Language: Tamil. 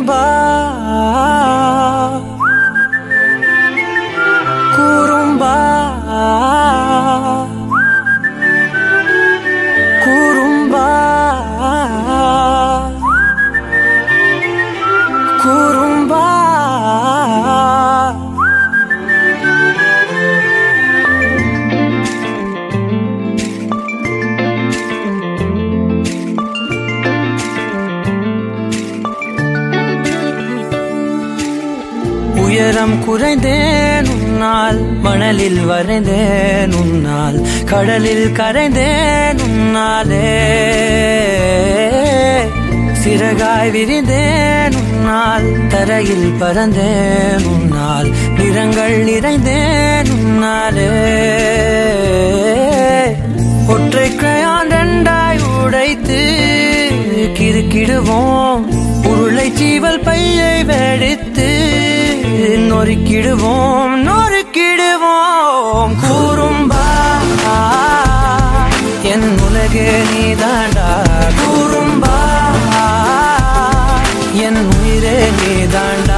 குறும்பா உயரம் குறைந்தேன் உன்னால் மணலில் வரைந்தேன் உன்னால் கடலில் கரைந்தேன் உன்னாலே. சிறகாய் விரிந்தேன் உன்னால் தரையில் பறந்தேன் உன்னால் நிறங்கள் நிறைந்தேன் உன்னாலே. ஒற்றை கிரையான் ரெண்டாய் உடைத்து கிறுக்கிடுவோம் உருளை சீவல் பையை வெடித்து நொறுக்கிடுவோம் நொறுக்கிடுவோம். கூறும்பா என் உலகு நீதாண்டா. கூறும்பா என் உயிரே நீதாண்டா.